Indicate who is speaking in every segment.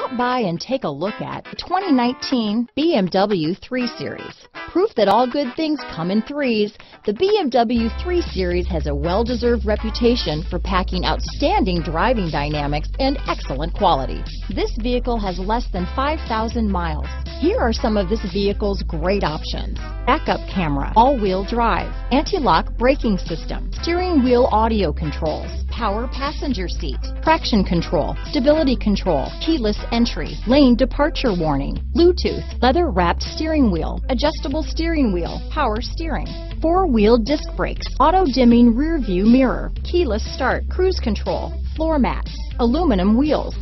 Speaker 1: Stop by and take a look at the 2019 BMW 3 Series. Proof that all good things come in threes, the BMW 3 Series has a well-deserved reputation for packing outstanding driving dynamics and excellent quality. This vehicle has less than 5,000 miles. Here are some of this vehicle's great options. Backup camera, all-wheel drive, anti-lock braking system, steering wheel audio controls, power passenger seat, traction control, stability control, keyless entry, lane departure warning, Bluetooth, leather wrapped steering wheel, adjustable steering wheel, power steering, four-wheel disc brakes, auto dimming rear view mirror, keyless start, cruise control, floor mats, aluminum wheels.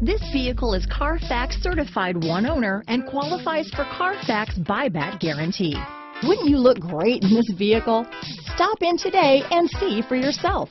Speaker 1: This vehicle is Carfax certified one owner and qualifies for Carfax buyback guarantee. Wouldn't you look great in this vehicle? Stop in today and see for yourself.